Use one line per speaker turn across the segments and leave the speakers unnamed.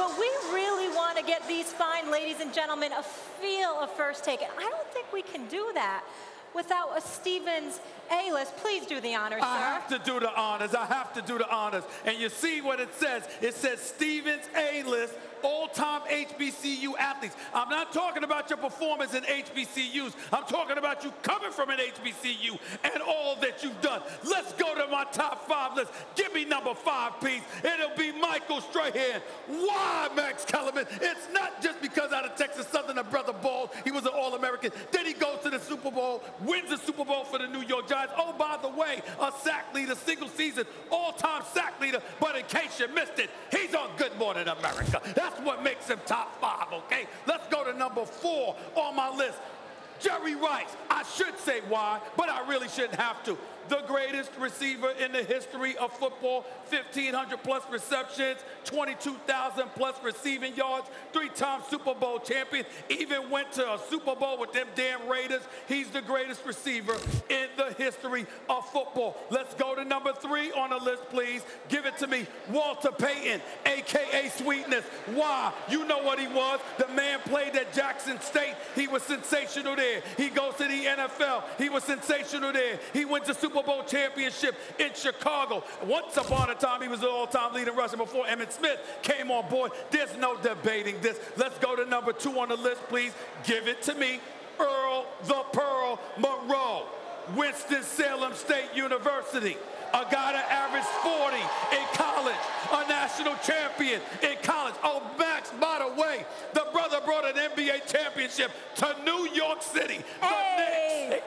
but we really want to get these fine ladies and gentlemen a feel of first take. And I don't think we can do that without a Stevens A-list. Please do the honors,
I
sir.
have to do the honors. I have to do the honors. And you see what it says. It says Stephen A.'s list all-time HBCU athletes. I'm not talking about your performance in HBCUs. I'm talking about you coming from an HBCU and all that you've done. Let's go to my top five list. Give me number five, please. It'll be Michael Strahan. Why, Max Kellerman? It's not just because out of Texas Southern, a brother ball. He was an All-American. Then he goes to the Super Bowl, wins the Super Bowl for the New York Giants. Oh, by the way, a sack leader, single season, all-time sack leader. But in case you missed it, he's on Good Morning America. Him top five, okay? Let's go to number four on my list. Jerry Rice. I should say why, but I really shouldn't have to. The greatest receiver in the history of football, 1,500 plus receptions, 22,000 plus receiving yards, three-time Super Bowl champion, even went to a Super Bowl with them damn Raiders. He's the greatest receiver in the history of football. Let's go to number three on the list, please. Give it to me, Walter Payton, AKA Sweetness. Why? You know what he was. The man played at Jackson State. He was sensational there. He goes to the NFL. He was sensational there. He went to Super Bowl championship in Chicago. Once upon a time, he was an all-time leading rusher before Emmitt Smith came on board. There's no debating this. Let's go to number two on the list, please. Give it to me, Earl the Pearl Monroe, Winston-Salem State University. A guy that averaged 40 in college, a national champion in college. Oh, Max, by the way, the brother brought an NBA championship to New York City. The
Hey!
Knicks.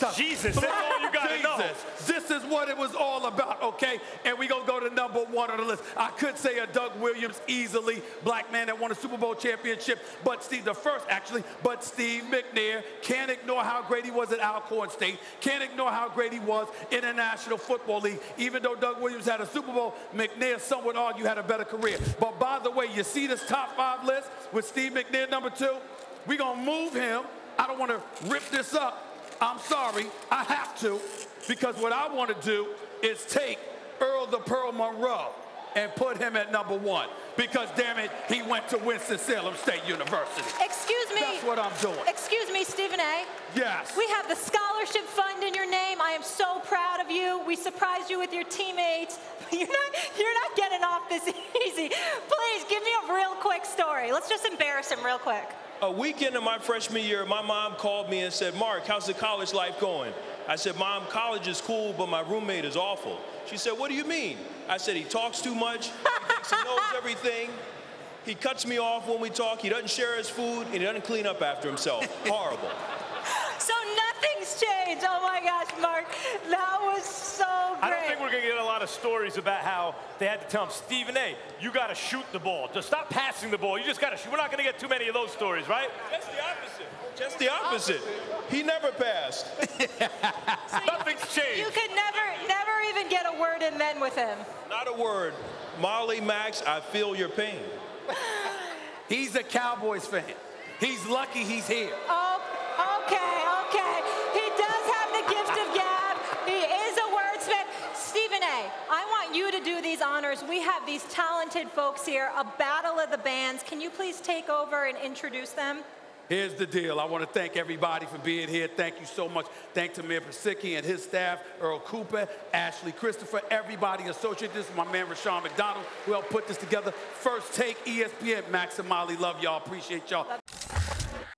Time.
Jesus. That's all you gotta know.
This is what it was all about, okay? And we gonna go to number one on the list. I could say a Doug Williams easily, black man that won a Super Bowl championship, but Steve, the first actually, but Steve McNair can't ignore how great he was at Alcorn State, can't ignore how great he was in the National Football League. Even though Doug Williams had a Super Bowl, McNair, some would argue, had a better career. But by the way, you see this top five list with Steve McNair number two? we gonna move him. I don't wanna rip this up. I'm sorry, I have to, because what I want to do is take Earl the Pearl Monroe and put him at number one. Because damn it, he went to Winston-Salem State University.
Excuse me.
That's what I'm doing.
Excuse me, Stephen A.
Yes.
We have the scholarship fund in your name. I am so proud of you. We surprised you with your teammates. You're not, you're not getting off this easy. Please give me a real quick story. Let's just embarrass him real quick.
A week into my freshman year, my mom called me and said, Mark, how's the college life going? I said, Mom, college is cool, but my roommate is awful. She said, What do you mean? I said, He talks too much, he thinks he knows everything. He cuts me off when we talk, he doesn't share his food, and he doesn't clean up after himself. Horrible.
So nothing's changed. Oh my gosh, Mark. That was so great.
I don't think we're going to get a lot of stories about how they had to tell him, Stephen A., you got to shoot the ball. Just stop passing the ball. You just got to shoot. We're not going to get too many of those stories, right?
Just the opposite. Just the opposite. He never passed.
Nothing's changed.
You could never, never even get a word in then with him.
Not a word. Molly Max, I feel your pain.
He's a Cowboys fan. He's lucky he's here.
Oh, honors. We have these talented folks here, a battle of the bands. Can you please take over and introduce them?
Here's the deal. I want to thank everybody for being here. Thank you so much. Thank to Mayor Pasicki and his staff, Earl Cooper, Ashley Christopher, everybody associated. This is my man Rashawn McDonald who helped put this together. First Take, ESPN, Max and Molly. Love y'all. Appreciate y'all.